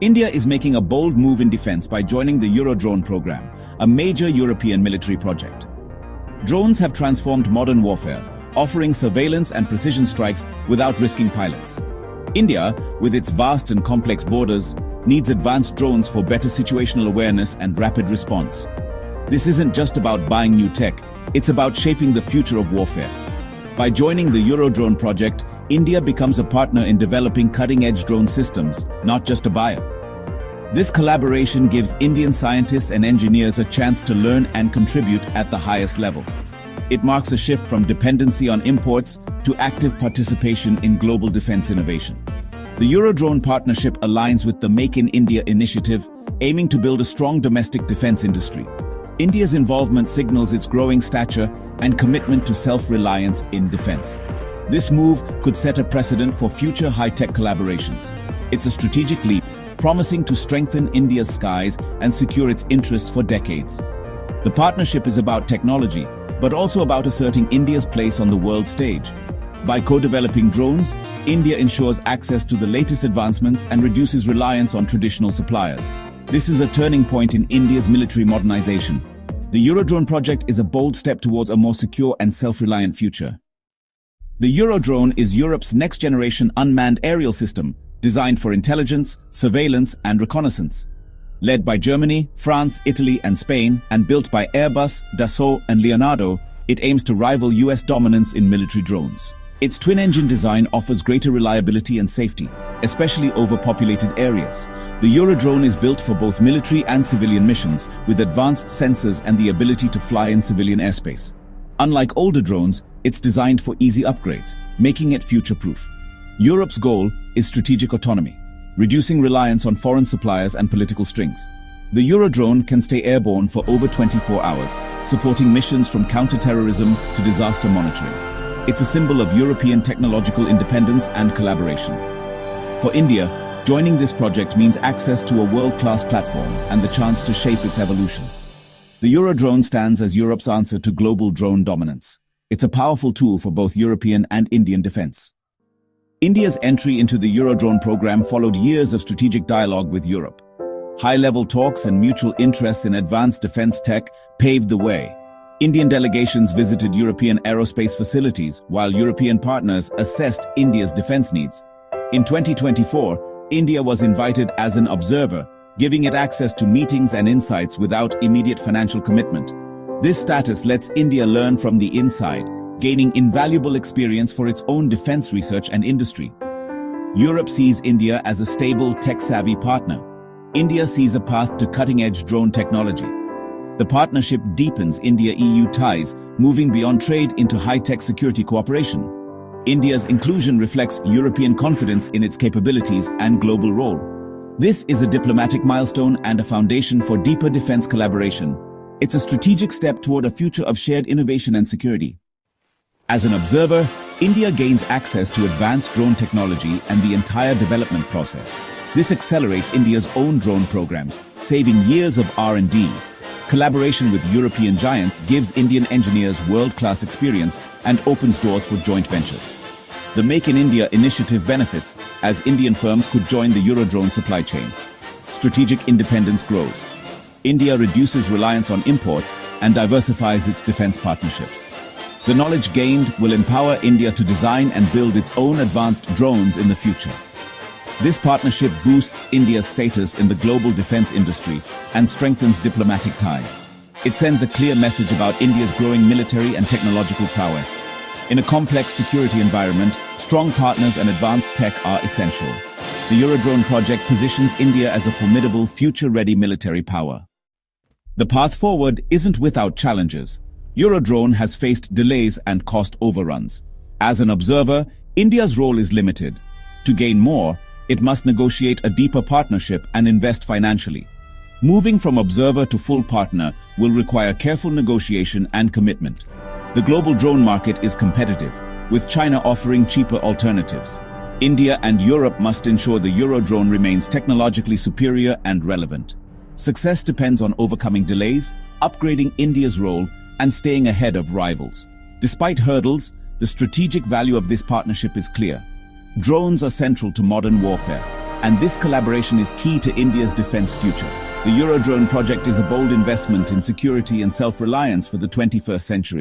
India is making a bold move in defense by joining the Eurodrone program, a major European military project. Drones have transformed modern warfare, offering surveillance and precision strikes without risking pilots. India, with its vast and complex borders, needs advanced drones for better situational awareness and rapid response. This isn't just about buying new tech, it's about shaping the future of warfare. By joining the Eurodrone project, India becomes a partner in developing cutting-edge drone systems, not just a buyer. This collaboration gives Indian scientists and engineers a chance to learn and contribute at the highest level. It marks a shift from dependency on imports to active participation in global defense innovation. The Eurodrone partnership aligns with the Make in India initiative, aiming to build a strong domestic defense industry. India's involvement signals its growing stature and commitment to self-reliance in defense. This move could set a precedent for future high-tech collaborations. It's a strategic leap promising to strengthen India's skies and secure its interests for decades. The partnership is about technology, but also about asserting India's place on the world stage. By co-developing drones, India ensures access to the latest advancements and reduces reliance on traditional suppliers. This is a turning point in India's military modernization. The Eurodrone project is a bold step towards a more secure and self-reliant future. The Eurodrone is Europe's next-generation unmanned aerial system, designed for intelligence, surveillance, and reconnaissance. Led by Germany, France, Italy, and Spain, and built by Airbus, Dassault, and Leonardo, it aims to rival US dominance in military drones. Its twin-engine design offers greater reliability and safety, especially over populated areas. The Eurodrone is built for both military and civilian missions, with advanced sensors and the ability to fly in civilian airspace. Unlike older drones, it's designed for easy upgrades, making it future-proof. Europe's goal is strategic autonomy, reducing reliance on foreign suppliers and political strings. The Eurodrone can stay airborne for over 24 hours, supporting missions from counterterrorism to disaster monitoring. It's a symbol of European technological independence and collaboration. For India, joining this project means access to a world-class platform and the chance to shape its evolution. The Eurodrone stands as Europe's answer to global drone dominance. It's a powerful tool for both European and Indian defense. India's entry into the Eurodrone program followed years of strategic dialogue with Europe. High-level talks and mutual interest in advanced defense tech paved the way. Indian delegations visited European aerospace facilities while European partners assessed India's defense needs. In 2024, India was invited as an observer, giving it access to meetings and insights without immediate financial commitment. This status lets India learn from the inside, gaining invaluable experience for its own defense research and industry. Europe sees India as a stable, tech-savvy partner. India sees a path to cutting-edge drone technology. The partnership deepens India-EU ties, moving beyond trade into high-tech security cooperation. India's inclusion reflects European confidence in its capabilities and global role. This is a diplomatic milestone and a foundation for deeper defense collaboration. It's a strategic step toward a future of shared innovation and security. As an observer, India gains access to advanced drone technology and the entire development process. This accelerates India's own drone programs, saving years of R&D. Collaboration with European giants gives Indian engineers world-class experience and opens doors for joint ventures. The Make in India initiative benefits as Indian firms could join the Eurodrone supply chain. Strategic independence grows. India reduces reliance on imports and diversifies its defense partnerships. The knowledge gained will empower India to design and build its own advanced drones in the future. This partnership boosts India's status in the global defense industry and strengthens diplomatic ties. It sends a clear message about India's growing military and technological prowess. In a complex security environment, strong partners and advanced tech are essential. The Eurodrone project positions India as a formidable future-ready military power. The path forward isn't without challenges. Eurodrone has faced delays and cost overruns. As an observer, India's role is limited. To gain more, it must negotiate a deeper partnership and invest financially. Moving from observer to full partner will require careful negotiation and commitment. The global drone market is competitive, with China offering cheaper alternatives. India and Europe must ensure the Eurodrone remains technologically superior and relevant. Success depends on overcoming delays, upgrading India's role, and staying ahead of rivals. Despite hurdles, the strategic value of this partnership is clear. Drones are central to modern warfare. and this collaboration is key to India's defense future. The Eurodrone project is a bold investment in security and self-reliance for the 21st century.